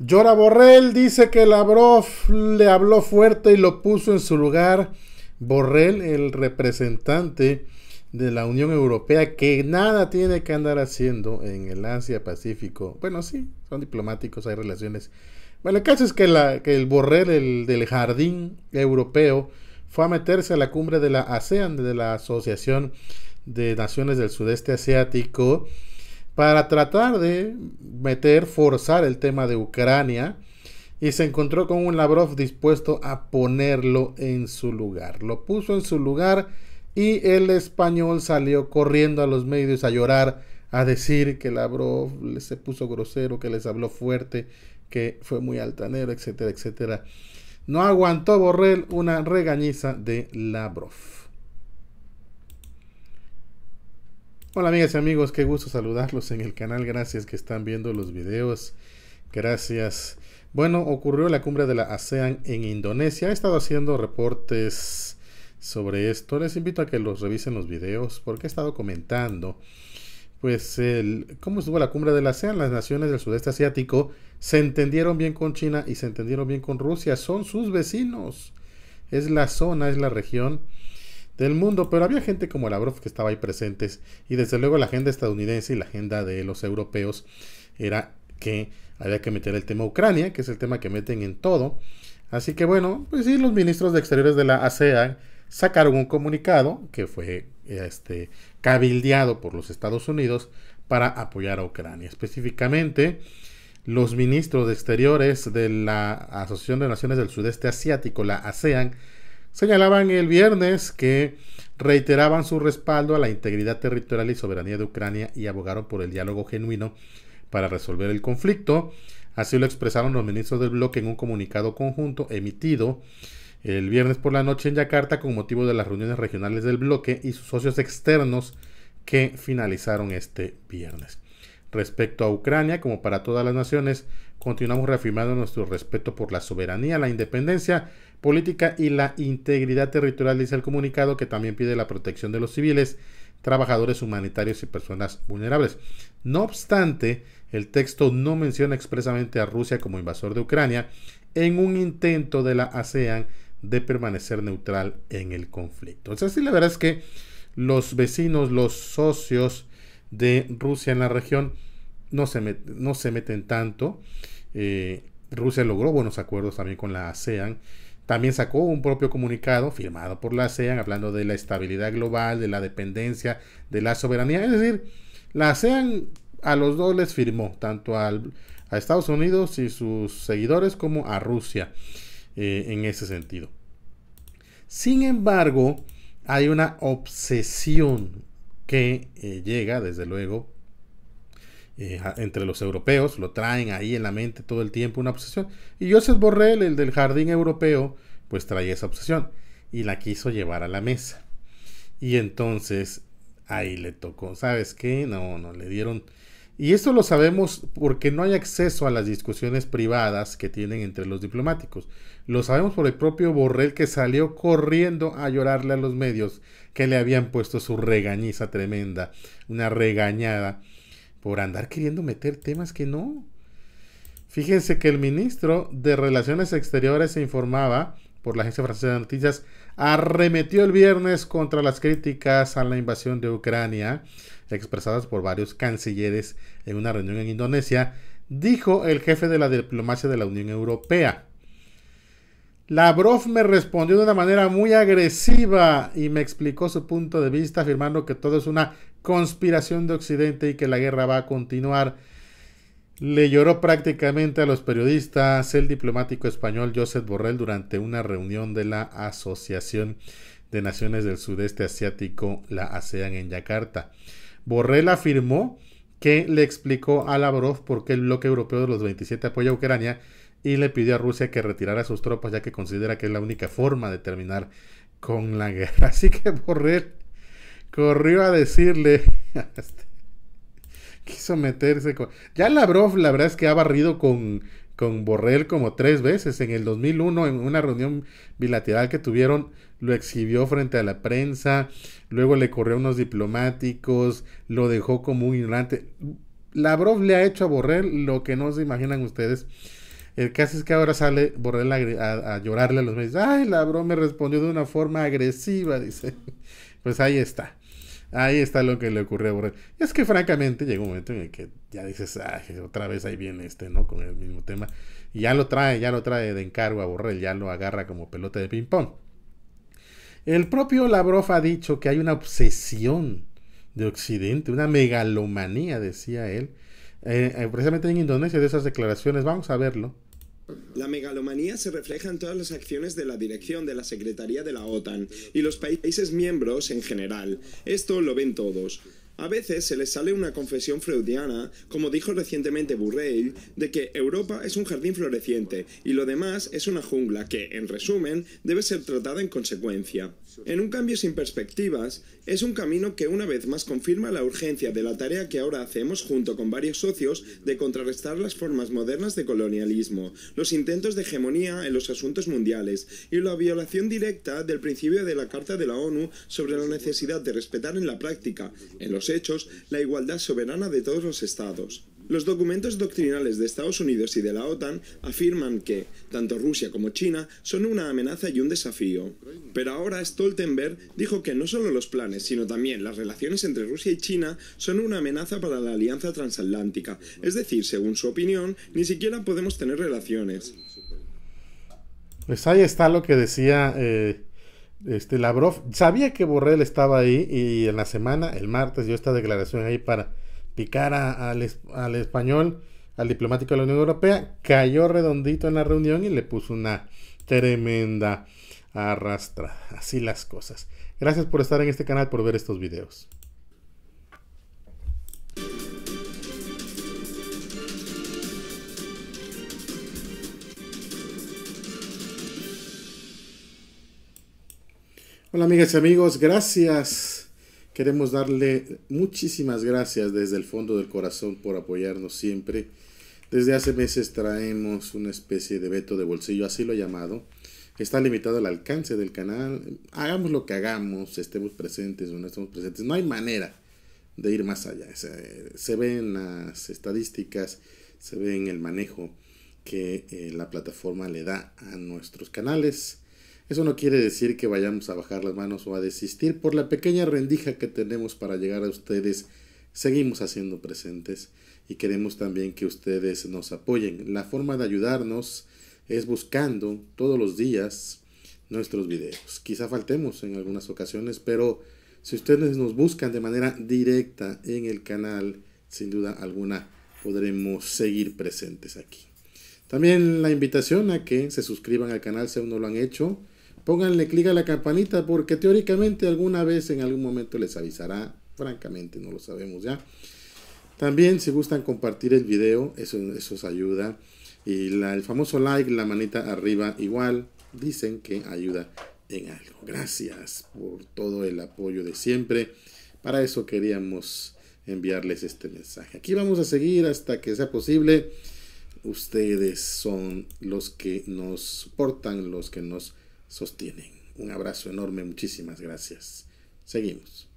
Llora Borrell dice que Lavrov le habló fuerte y lo puso en su lugar. Borrell, el representante de la Unión Europea, que nada tiene que andar haciendo en el Asia-Pacífico. Bueno, sí, son diplomáticos, hay relaciones. Bueno, el caso es que, la, que el Borrell, el del Jardín Europeo, fue a meterse a la cumbre de la ASEAN, de la Asociación de Naciones del Sudeste Asiático, para tratar de meter, forzar el tema de Ucrania y se encontró con un Lavrov dispuesto a ponerlo en su lugar. Lo puso en su lugar y el español salió corriendo a los medios a llorar, a decir que Lavrov se puso grosero, que les habló fuerte, que fue muy altanero, etcétera, etcétera. No aguantó Borrell una regañiza de Lavrov. Hola amigas y amigos, qué gusto saludarlos en el canal, gracias que están viendo los videos, gracias. Bueno, ocurrió la cumbre de la ASEAN en Indonesia, he estado haciendo reportes sobre esto, les invito a que los revisen los videos porque he estado comentando pues el, cómo estuvo la cumbre de la ASEAN, las naciones del sudeste asiático se entendieron bien con China y se entendieron bien con Rusia, son sus vecinos, es la zona, es la región del mundo, pero había gente como Lavrov que estaba ahí presentes y desde luego la agenda estadounidense y la agenda de los europeos era que había que meter el tema Ucrania, que es el tema que meten en todo. Así que bueno, pues sí, los ministros de Exteriores de la ASEAN sacaron un comunicado que fue este, cabildeado por los Estados Unidos para apoyar a Ucrania. Específicamente, los ministros de Exteriores de la Asociación de Naciones del Sudeste Asiático, la ASEAN, señalaban el viernes que reiteraban su respaldo a la integridad territorial y soberanía de Ucrania y abogaron por el diálogo genuino para resolver el conflicto. Así lo expresaron los ministros del bloque en un comunicado conjunto emitido el viernes por la noche en Yakarta con motivo de las reuniones regionales del bloque y sus socios externos que finalizaron este viernes. Respecto a Ucrania, como para todas las naciones, continuamos reafirmando nuestro respeto por la soberanía, la independencia política y la integridad territorial, dice el comunicado, que también pide la protección de los civiles, trabajadores humanitarios y personas vulnerables. No obstante, el texto no menciona expresamente a Rusia como invasor de Ucrania en un intento de la ASEAN de permanecer neutral en el conflicto. O sea, sí, la verdad es que los vecinos, los socios de Rusia en la región no se, no se meten tanto. Eh, Rusia logró buenos acuerdos también con la ASEAN también sacó un propio comunicado firmado por la ASEAN hablando de la estabilidad global, de la dependencia, de la soberanía. Es decir, la ASEAN a los dos les firmó, tanto al, a Estados Unidos y sus seguidores como a Rusia eh, en ese sentido. Sin embargo, hay una obsesión que eh, llega, desde luego, eh, entre los europeos, lo traen ahí en la mente todo el tiempo una obsesión. Y Joseph Borrell, el del jardín europeo, pues traía esa obsesión y la quiso llevar a la mesa. Y entonces ahí le tocó, ¿sabes qué? No, no, le dieron... Y esto lo sabemos porque no hay acceso a las discusiones privadas que tienen entre los diplomáticos. Lo sabemos por el propio Borrell que salió corriendo a llorarle a los medios que le habían puesto su regañiza tremenda, una regañada por andar queriendo meter temas que no. Fíjense que el ministro de Relaciones Exteriores se informaba por la agencia francesa de noticias, arremetió el viernes contra las críticas a la invasión de Ucrania, expresadas por varios cancilleres en una reunión en Indonesia, dijo el jefe de la diplomacia de la Unión Europea. Lavrov me respondió de una manera muy agresiva y me explicó su punto de vista afirmando que todo es una conspiración de Occidente y que la guerra va a continuar. Le lloró prácticamente a los periodistas el diplomático español Josep Borrell durante una reunión de la Asociación de Naciones del Sudeste Asiático, la ASEAN en Yakarta. Borrell afirmó que le explicó a Lavrov por qué el bloque europeo de los 27 apoya a Ucrania y le pidió a Rusia que retirara sus tropas ya que considera que es la única forma de terminar con la guerra. Así que Borrell corrió a decirle, este, quiso meterse con... Ya Lavrov la verdad es que ha barrido con, con Borrell como tres veces. En el 2001, en una reunión bilateral que tuvieron, lo exhibió frente a la prensa, luego le corrió a unos diplomáticos, lo dejó como un ignorante. Lavrov le ha hecho a Borrell lo que no se imaginan ustedes. El caso es que ahora sale Borrell a, llorarle a los medios. Ay, Lavrov me respondió de una forma agresiva, dice. Pues ahí está. Ahí está lo que le ocurrió a Borrell. Es que francamente llegó un momento en el que ya dices, otra vez ahí viene este, ¿no? Con el mismo tema. Y ya lo trae, ya lo trae de encargo a Borrell, ya lo agarra como pelota de ping-pong. El propio Lavrov ha dicho que hay una obsesión de Occidente, una megalomanía, decía él, eh, eh, precisamente en Indonesia de esas declaraciones. Vamos a verlo. La megalomanía se refleja en todas las acciones de la dirección de la Secretaría de la OTAN y los países miembros en general. Esto lo ven todos. A veces se les sale una confesión freudiana, como dijo recientemente Burrell, de que Europa es un jardín floreciente y lo demás es una jungla que, en resumen, debe ser tratada en consecuencia. En un cambio sin perspectivas, es un camino que una vez más confirma la urgencia de la tarea que ahora hacemos junto con varios socios de contrarrestar las formas modernas de colonialismo, los intentos de hegemonía en los asuntos mundiales y la violación directa del principio de la Carta de la ONU sobre la necesidad de respetar en la práctica, en los hechos, la igualdad soberana de todos los estados. Los documentos doctrinales de Estados Unidos y de la OTAN afirman que tanto Rusia como China son una amenaza y un desafío. Pero ahora Stoltenberg dijo que no solo los planes, sino también las relaciones entre Rusia y China son una amenaza para la alianza transatlántica. Es decir, según su opinión, ni siquiera podemos tener relaciones. Pues ahí está lo que decía eh, este Lavrov. Sabía que Borrell estaba ahí y en la semana, el martes, dio esta declaración ahí para picar al, al español, al diplomático de la Unión Europea, cayó redondito en la reunión y le puso una tremenda arrastra. Así las cosas. Gracias por estar en este canal, por ver estos videos. Hola amigas y amigos, gracias Queremos darle muchísimas gracias desde el fondo del corazón por apoyarnos siempre. Desde hace meses traemos una especie de veto de bolsillo, así lo he llamado. Está limitado el alcance del canal. Hagamos lo que hagamos, estemos presentes o no estemos presentes. No hay manera de ir más allá. Se, ve en las estadísticas, se ve en el manejo que eh, la plataforma le da a nuestros canales. Eso no quiere decir que vayamos a bajar las manos o a desistir. Por la pequeña rendija que tenemos para llegar a ustedes, seguimos haciendo presentes y queremos también que ustedes nos apoyen. La forma de ayudarnos es buscando todos los días nuestros videos. Quizá faltemos en algunas ocasiones, pero si ustedes nos buscan de manera directa en el canal, sin duda alguna podremos seguir presentes aquí. También la invitación a que se suscriban al canal si aún no lo han hecho Pónganle clic a la campanita porque teóricamente alguna vez en algún momento les avisará. Francamente no lo sabemos ya. También si gustan compartir el video, eso, eso os ayuda. Y el famoso like, la manita arriba igual, dicen que ayuda en algo. Gracias por todo el apoyo de siempre. Para eso queríamos enviarles este mensaje. Aquí vamos a seguir hasta que sea posible. Ustedes son los que nos soportan, los que nos sostienen. Un abrazo enorme, muchísimas gracias. Seguimos.